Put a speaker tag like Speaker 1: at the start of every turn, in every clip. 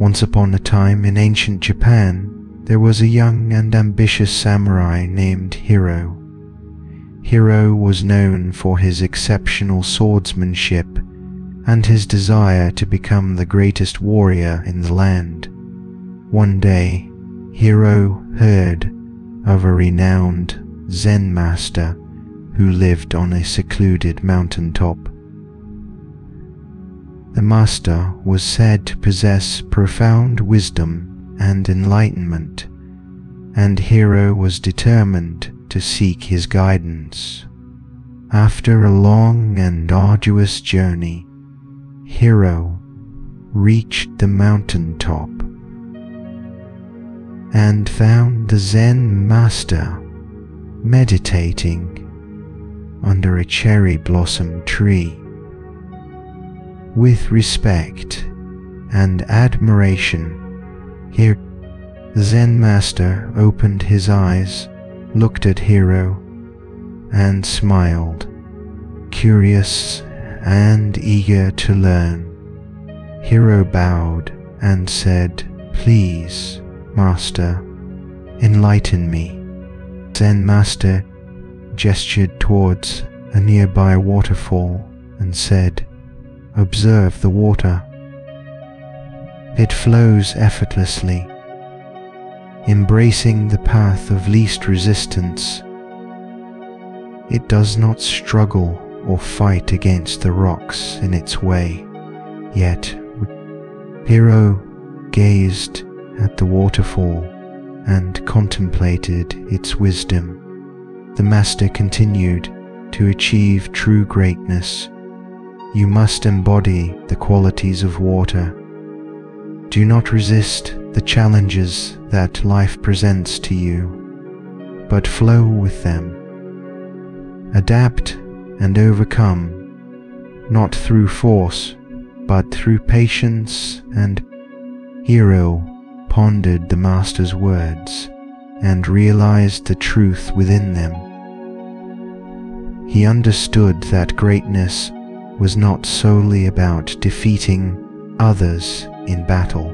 Speaker 1: Once upon a time in ancient Japan, there was a young and ambitious samurai named Hiro. Hiro was known for his exceptional swordsmanship and his desire to become the greatest warrior in the land. One day, Hiro heard of a renowned Zen master who lived on a secluded mountain top. The master was said to possess profound wisdom and enlightenment, and Hiro was determined to seek his guidance. After a long and arduous journey, Hiro reached the mountain top and found the Zen master meditating under a cherry blossom tree. With respect and admiration, here Zen master opened his eyes, looked at Hiro, and smiled, curious and eager to learn. Hiro bowed and said, Please, Master, enlighten me. Zen Master gestured towards a nearby waterfall and said, Observe the water. It flows effortlessly, embracing the path of least resistance. It does not struggle or fight against the rocks in its way, yet Hiro gazed at the waterfall and contemplated its wisdom the Master continued, to achieve true greatness, you must embody the qualities of water. Do not resist the challenges that life presents to you, but flow with them. Adapt and overcome, not through force, but through patience and Hiro pondered the Master's words and realized the truth within them. He understood that greatness was not solely about defeating others in battle.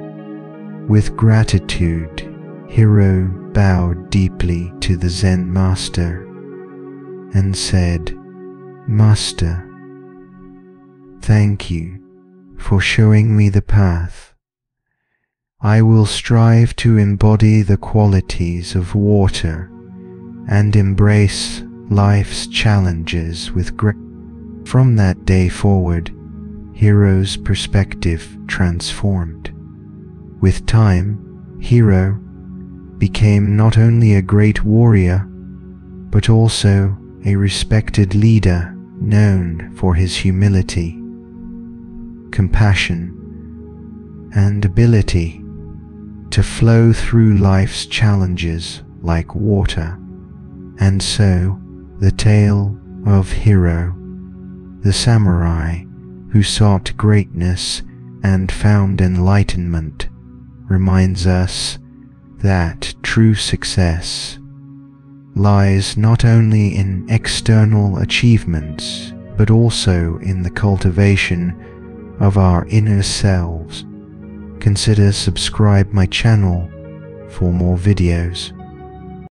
Speaker 1: With gratitude, Hiro bowed deeply to the Zen master and said, Master, thank you for showing me the path I will strive to embody the qualities of water and embrace life's challenges with grace. From that day forward, Hiro's perspective transformed. With time, Hiro became not only a great warrior, but also a respected leader known for his humility, compassion, and ability to flow through life's challenges like water. And so, the tale of Hiro, the samurai who sought greatness and found enlightenment, reminds us that true success lies not only in external achievements, but also in the cultivation of our inner selves consider subscribe my channel for more videos.